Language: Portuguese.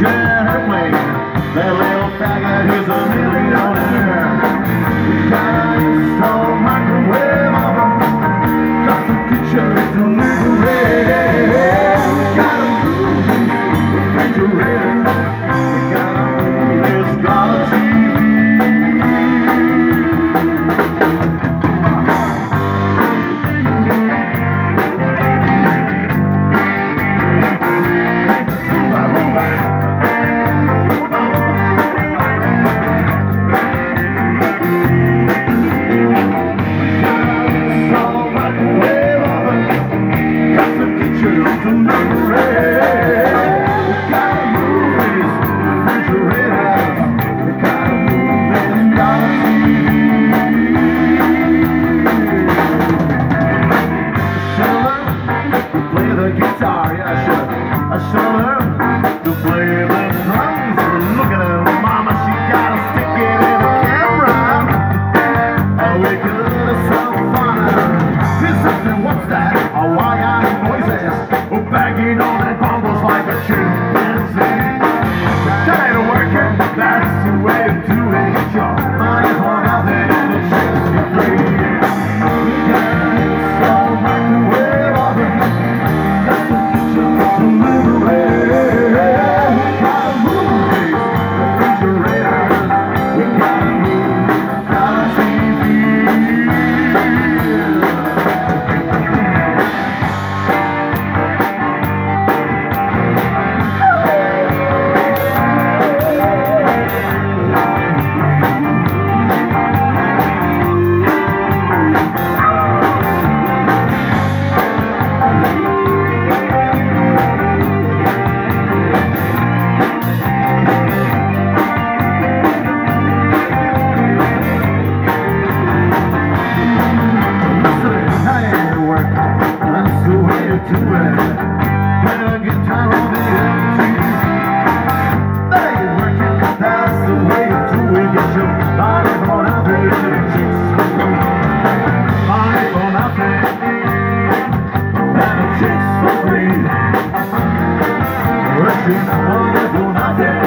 Yeah. imagina quando eu nascer